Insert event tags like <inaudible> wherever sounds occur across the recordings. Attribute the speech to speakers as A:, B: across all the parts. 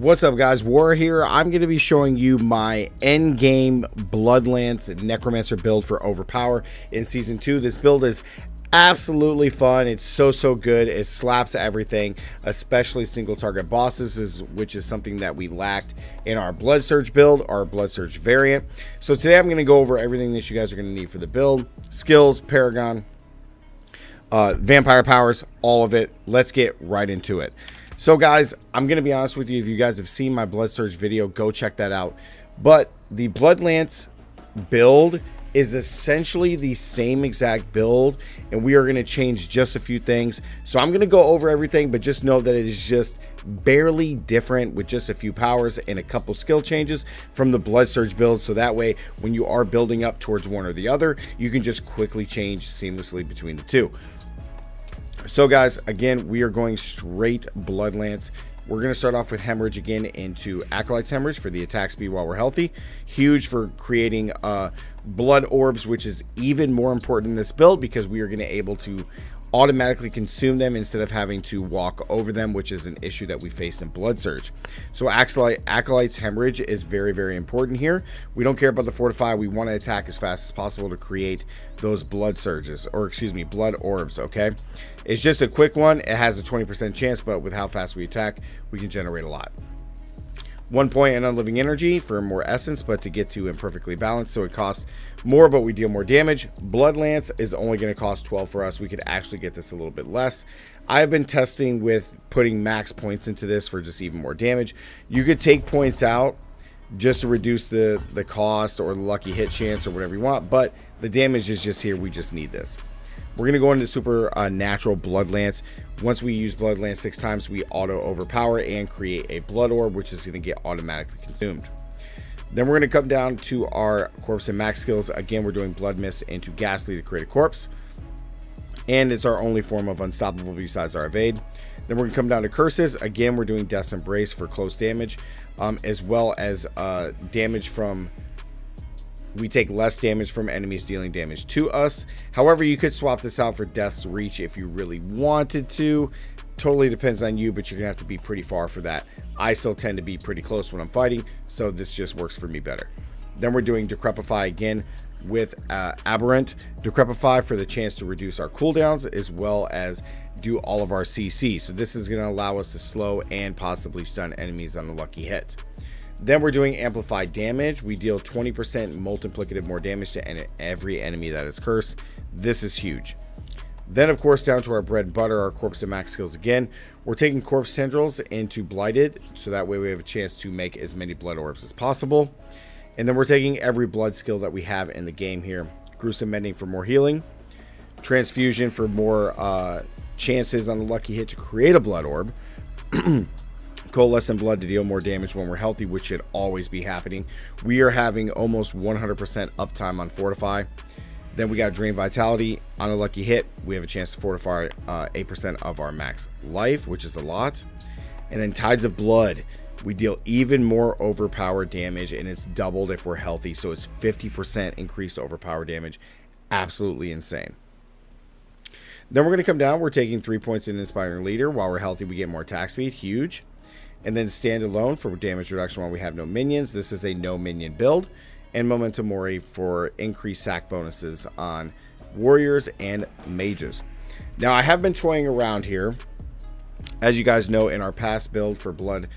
A: What's up guys, War here. I'm going to be showing you my end game Bloodlance Necromancer build for Overpower in Season 2. This build is absolutely fun. It's so, so good. It slaps everything, especially single target bosses, which is something that we lacked in our Blood Surge build, our Blood Surge variant. So today I'm going to go over everything that you guys are going to need for the build. Skills, Paragon, uh, Vampire powers, all of it. Let's get right into it. So guys, I'm going to be honest with you. If you guys have seen my Blood Surge video, go check that out. But the Bloodlance build is essentially the same exact build and we are going to change just a few things. So I'm going to go over everything, but just know that it is just barely different with just a few powers and a couple skill changes from the Blood Surge build. So that way, when you are building up towards one or the other, you can just quickly change seamlessly between the two. So guys, again, we are going straight Bloodlance. We're going to start off with Hemorrhage again into Acolyte's Hemorrhage for the attack speed while we're healthy. Huge for creating uh, Blood Orbs, which is even more important in this build because we are going to able to automatically consume them instead of having to walk over them, which is an issue that we face in Blood Surge. So Acolyte, Acolyte's Hemorrhage is very, very important here. We don't care about the Fortify. We want to attack as fast as possible to create those Blood Surges, or excuse me, Blood Orbs, okay? It's just a quick one. It has a 20% chance, but with how fast we attack, we can generate a lot. One point in unliving energy for more essence, but to get to imperfectly balanced, so it costs more, but we deal more damage. Blood Lance is only going to cost 12 for us. We could actually get this a little bit less. I've been testing with putting max points into this for just even more damage. You could take points out just to reduce the, the cost or the lucky hit chance or whatever you want, but the damage is just here. We just need this. We're going to go into super uh, natural blood lance. Once we use Bloodlance six times, we auto overpower and create a blood orb, which is going to get automatically consumed. Then we're going to come down to our corpse and max skills. Again, we're doing blood mist into ghastly to create a corpse. And it's our only form of unstoppable besides our evade. Then we're going to come down to curses. Again, we're doing death's embrace for close damage, um, as well as uh, damage from we take less damage from enemies dealing damage to us. However, you could swap this out for Death's Reach if you really wanted to. Totally depends on you, but you're to have to be pretty far for that. I still tend to be pretty close when I'm fighting, so this just works for me better. Then we're doing Decrepify again with uh, Aberrant. Decrepify for the chance to reduce our cooldowns as well as do all of our CC. So this is to allow us to slow and possibly stun enemies on a lucky hit. Then we're doing amplified damage. We deal 20% multiplicative more damage to every enemy that is cursed. This is huge. Then, of course, down to our bread and butter, our corpse and max skills again. We're taking corpse tendrils into blighted, so that way we have a chance to make as many blood orbs as possible. And then we're taking every blood skill that we have in the game here. Gruesome mending for more healing. Transfusion for more uh, chances on the lucky hit to create a blood orb. <clears throat> coalescent blood to deal more damage when we're healthy, which should always be happening. We are having almost 100% uptime on Fortify. Then we got Drain Vitality. On a lucky hit, we have a chance to fortify 8% uh, of our max life, which is a lot. And then Tides of Blood. We deal even more overpower damage, and it's doubled if we're healthy. So it's 50% increased overpower damage. Absolutely insane. Then we're going to come down. We're taking three points in Inspiring Leader. While we're healthy, we get more attack speed. Huge and then stand alone for damage reduction while we have no minions. This is a no minion build. And Memento Mori for increased sack bonuses on warriors and mages. Now, I have been toying around here. As you guys know, in our past build for Blood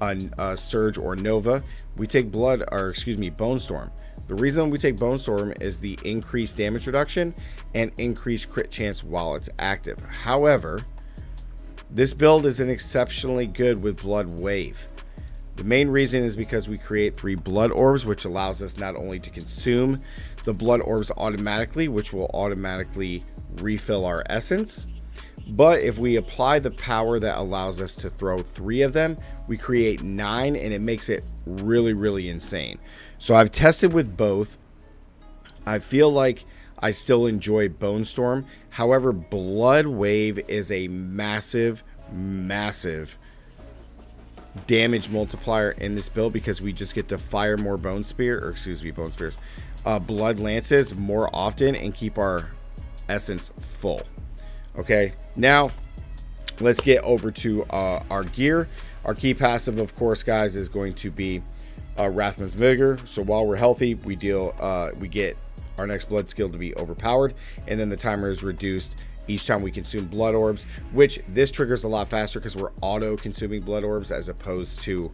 A: on uh, Surge or Nova, we take Blood, or excuse me, Bone Storm. The reason we take Bone Storm is the increased damage reduction and increased crit chance while it's active. However, this build isn't exceptionally good with Blood Wave. The main reason is because we create three blood orbs, which allows us not only to consume the blood orbs automatically, which will automatically refill our essence, but if we apply the power that allows us to throw three of them, we create nine and it makes it really, really insane. So I've tested with both. I feel like I still enjoy Bone Storm. However, Blood Wave is a massive, massive damage multiplier in this build because we just get to fire more Bone Spear, or excuse me, Bone Spears, uh, Blood Lances more often and keep our essence full. Okay, now let's get over to uh, our gear. Our key passive, of course, guys, is going to be uh, Rathma's Vigor. So while we're healthy, we deal, uh, we get our next blood skill to be overpowered, and then the timer is reduced each time we consume blood orbs, which this triggers a lot faster because we're auto consuming blood orbs as opposed to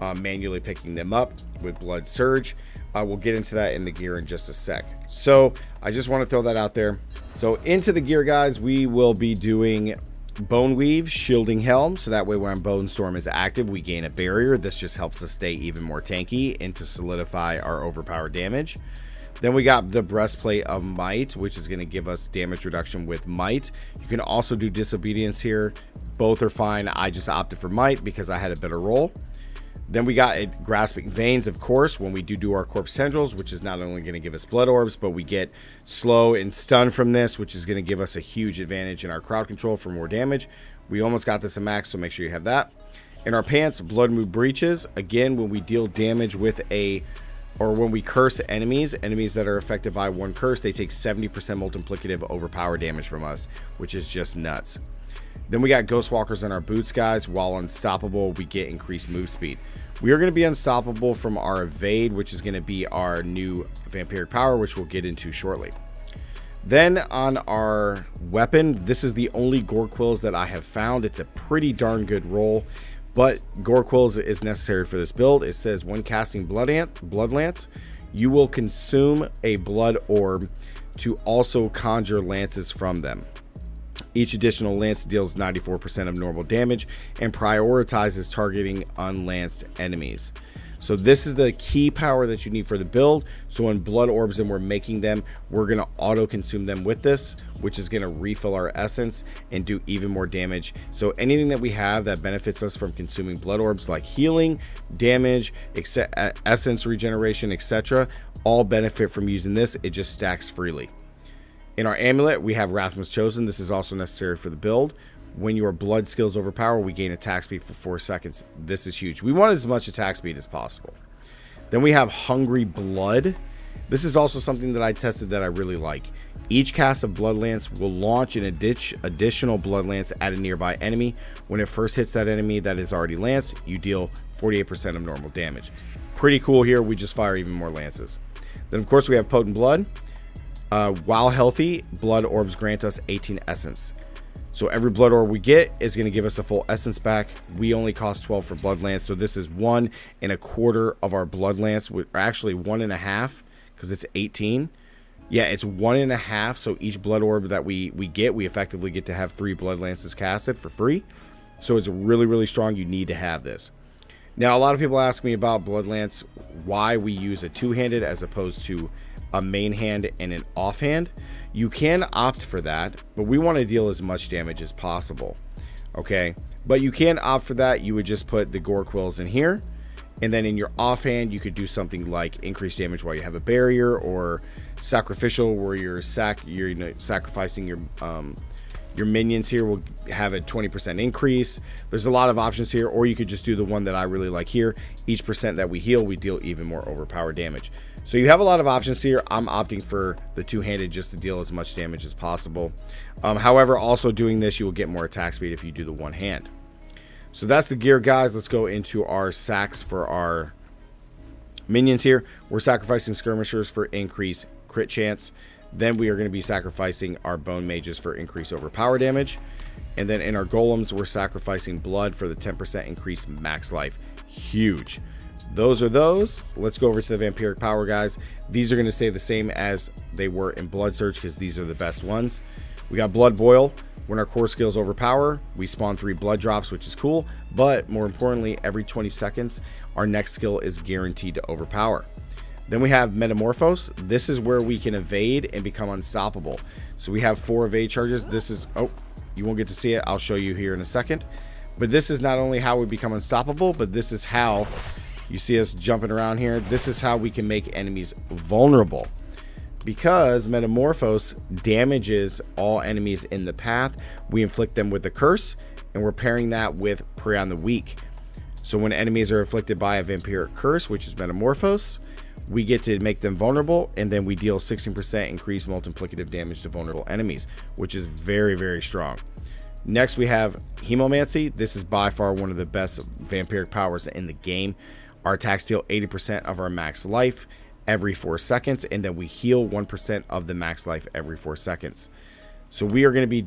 A: uh, manually picking them up with blood surge. Uh, we'll get into that in the gear in just a sec. So I just want to throw that out there. So into the gear, guys, we will be doing Bone Weave, Shielding Helm, so that way when Bone Storm is active, we gain a barrier. This just helps us stay even more tanky and to solidify our overpowered damage. Then we got the Breastplate of Might, which is going to give us damage reduction with Might. You can also do Disobedience here. Both are fine. I just opted for Might because I had a better roll. Then we got it, Grasping Veins, of course, when we do do our Corpse Tendrils, which is not only going to give us Blood Orbs, but we get Slow and Stun from this, which is going to give us a huge advantage in our crowd control for more damage. We almost got this in max, so make sure you have that. In our pants, Blood Moon Breeches. Again, when we deal damage with a or when we curse enemies, enemies that are affected by one curse, they take 70% multiplicative overpower damage from us, which is just nuts. Then we got Ghost Walkers in our boots, guys. While unstoppable, we get increased move speed. We are going to be unstoppable from our evade, which is going to be our new vampiric power, which we'll get into shortly. Then on our weapon, this is the only Gore Quills that I have found. It's a pretty darn good roll, but Gore Quills is necessary for this build. It says when casting Blood, Ant, Blood Lance, you will consume a Blood Orb to also conjure lances from them. Each additional lance deals 94% of normal damage and prioritizes targeting unlanced enemies. So this is the key power that you need for the build. So when blood orbs and we're making them, we're going to auto consume them with this, which is going to refill our essence and do even more damage. So anything that we have that benefits us from consuming blood orbs like healing, damage, essence regeneration, etc. all benefit from using this. It just stacks freely. In our amulet, we have Rathma's Chosen. This is also necessary for the build. When your blood skills overpower, we gain attack speed for 4 seconds. This is huge. We want as much attack speed as possible. Then we have Hungry Blood. This is also something that I tested that I really like. Each cast of Blood Lance will launch an additional Blood Lance at a nearby enemy. When it first hits that enemy that is already lanced, you deal 48% of normal damage. Pretty cool here. We just fire even more lances. Then, of course, we have Potent Blood. Uh, while healthy, blood orbs grant us 18 essence. So every blood orb we get is going to give us a full essence back. We only cost 12 for blood lance. So this is one and a quarter of our blood lance, We're actually one and a half because it's 18. Yeah, it's one and a half. So each blood orb that we, we get, we effectively get to have three blood lances casted for free. So it's really, really strong. You need to have this. Now, a lot of people ask me about blood lance, why we use a two-handed as opposed to a main hand and an offhand. You can opt for that, but we want to deal as much damage as possible. Okay, but you can opt for that. You would just put the gore quills in here. And then in your offhand, you could do something like increase damage while you have a barrier or sacrificial where you're sac you're you know, sacrificing your um, your minions here will have a 20% increase. There's a lot of options here, or you could just do the one that I really like here. Each percent that we heal, we deal even more overpowered damage. So you have a lot of options here. I'm opting for the two-handed just to deal as much damage as possible. Um, however, also doing this, you will get more attack speed if you do the one hand. So that's the gear, guys. Let's go into our sacks for our minions here. We're sacrificing skirmishers for increased crit chance. Then we are going to be sacrificing our bone mages for increased overpower damage. And then in our golems, we're sacrificing blood for the 10% increased max life. Huge those are those. Let's go over to the vampiric power, guys. These are going to stay the same as they were in Blood Surge because these are the best ones. We got Blood Boil. When our core skills overpower, we spawn three blood drops, which is cool. But more importantly, every 20 seconds, our next skill is guaranteed to overpower. Then we have Metamorphose. This is where we can evade and become unstoppable. So we have four evade charges. This is, oh, you won't get to see it. I'll show you here in a second. But this is not only how we become unstoppable, but this is how you see us jumping around here. This is how we can make enemies vulnerable. Because Metamorphose damages all enemies in the path, we inflict them with a curse, and we're pairing that with Prey on the Weak. So when enemies are afflicted by a vampiric curse, which is Metamorphose, we get to make them vulnerable, and then we deal 16% increased multiplicative damage to vulnerable enemies, which is very, very strong. Next, we have Hemomancy. This is by far one of the best vampiric powers in the game. Our attacks deal 80% of our max life every 4 seconds, and then we heal 1% of the max life every 4 seconds. So we are going to be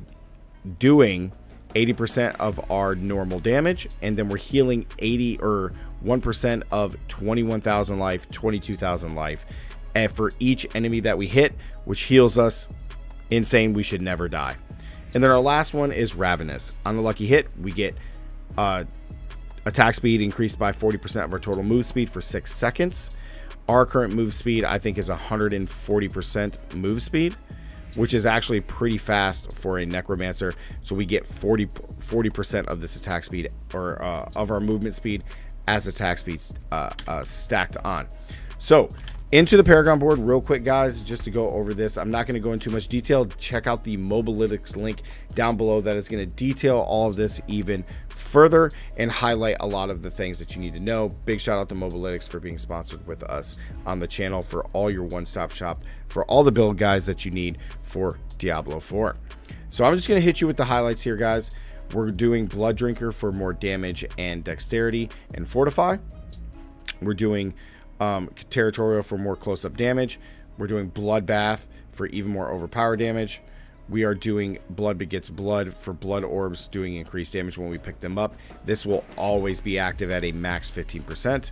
A: doing 80% of our normal damage, and then we're healing 80 or 1% of 21,000 life, 22,000 life, and for each enemy that we hit, which heals us insane. We should never die. And then our last one is Ravenous. On the lucky hit, we get uh, attack speed increased by 40% of our total move speed for six seconds. Our current move speed, I think, is 140% move speed which is actually pretty fast for a necromancer. So we get 40 40% of this attack speed or uh, of our movement speed as attack speed uh, uh, stacked on. So into the paragon board real quick guys just to go over this. I'm not going to go into much detail. Check out the mobalytics link down below that is going to detail all of this even further and highlight a lot of the things that you need to know. Big shout out to Mobalytics for being sponsored with us on the channel for all your one-stop shop for all the build guys that you need for Diablo 4. So I'm just going to hit you with the highlights here, guys. We're doing Blood Drinker for more damage and dexterity and Fortify. We're doing um, Territorial for more close-up damage. We're doing Bloodbath for even more overpower damage we are doing blood begets blood for blood orbs doing increased damage when we pick them up. This will always be active at a max 15%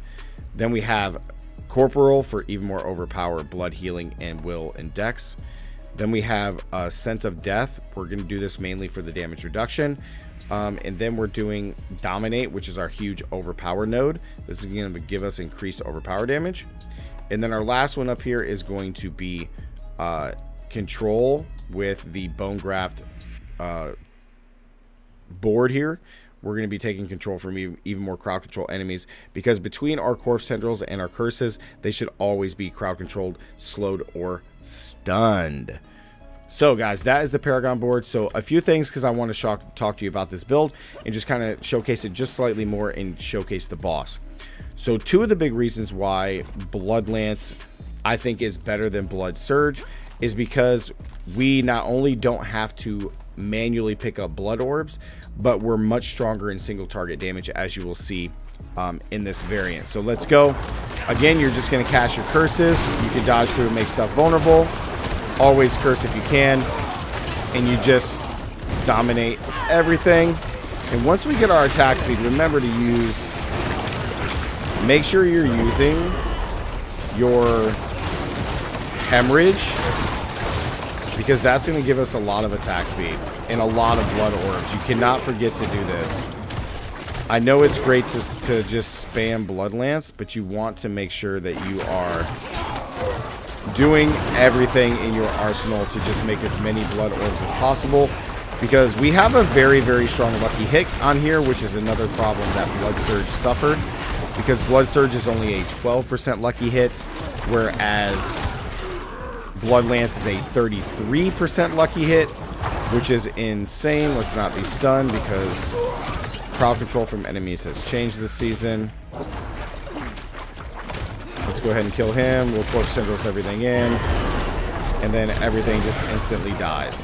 A: then we have corporeal for even more overpower, blood healing and will and dex. Then we have a sense of death. We're going to do this mainly for the damage reduction. Um, and then we're doing dominate which is our huge overpower node. This is going to give us increased overpower damage. And then our last one up here is going to be uh, control with the bone graft uh, board here we're going to be taking control from even more crowd control enemies because between our corpse tendrils and our curses they should always be crowd controlled slowed or stunned. So guys that is the paragon board. So a few things because i want to talk to you about this build and just kind of showcase it just slightly more and showcase the boss. So two of the big reasons why bloodlance i think is better than blood surge is because we not only don't have to manually pick up blood orbs, but we're much stronger in single target damage as you will see um, in this variant. So let's go. Again, you're just going to cast your curses. You can dodge through and make stuff vulnerable. Always curse if you can. And you just dominate everything. And once we get our attack speed, remember to use... Make sure you're using your hemorrhage because that's going to give us a lot of attack speed and a lot of blood orbs. You cannot forget to do this. I know it's great to, to just spam Blood Lance, but you want to make sure that you are doing everything in your arsenal to just make as many blood orbs as possible because we have a very, very strong lucky hit on here, which is another problem that Blood Surge suffered because Blood Surge is only a 12% lucky hit, whereas Blood Lance is a 33% lucky hit, which is insane. Let's not be stunned because crowd control from enemies has changed this season. Let's go ahead and kill him. We'll Corpse Tendrils everything in. And then everything just instantly dies.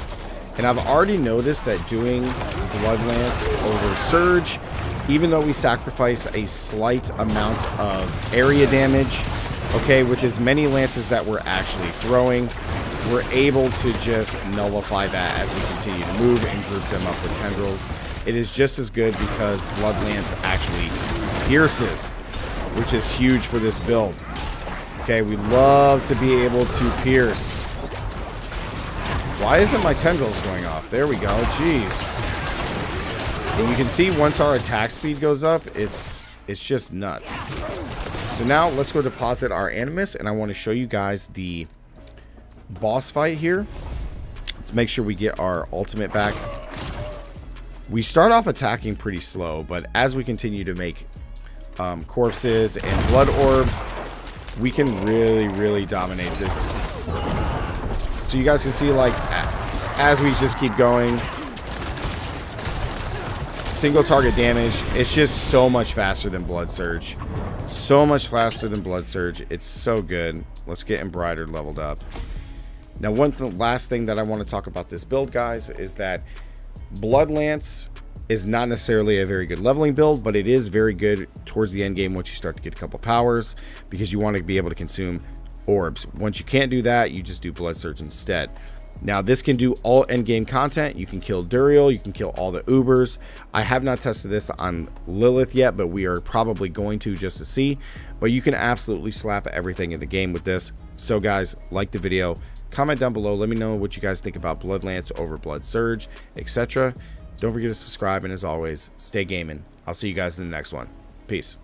A: And I've already noticed that doing Blood Lance over Surge, even though we sacrifice a slight amount of area damage, okay, with as many lances that we're actually throwing, we're able to just nullify that as we continue to move and group them up with tendrils. It is just as good because Blood Lance actually pierces, which is huge for this build. Okay, we love to be able to pierce. Why isn't my tendrils going off? There we go. Jeez. And you can see once our attack speed goes up, it's it's just nuts. So now let's go deposit our Animus, and I want to show you guys the boss fight here. Let's make sure we get our ultimate back. We start off attacking pretty slow, but as we continue to make um, corpses and blood orbs, we can really, really dominate this. So you guys can see, like, as we just keep going, single target damage, it's just so much faster than Blood Surge. So much faster than Blood Surge. It's so good. Let's get Embroidered leveled up. Now, one th last thing that I want to talk about this build, guys, is that Blood Lance is not necessarily a very good leveling build, but it is very good towards the end game once you start to get a couple powers because you want to be able to consume orbs. Once you can't do that, you just do Blood Surge instead. Now, this can do all end game content. You can kill Duriel, you can kill all the Ubers. I have not tested this on Lilith yet, but we are probably going to just to see. But you can absolutely slap everything in the game with this. So, guys, like the video, comment down below. Let me know what you guys think about Bloodlance over Blood Surge, etc. Don't forget to subscribe, and as always, stay gaming. I'll see you guys in the next one. Peace.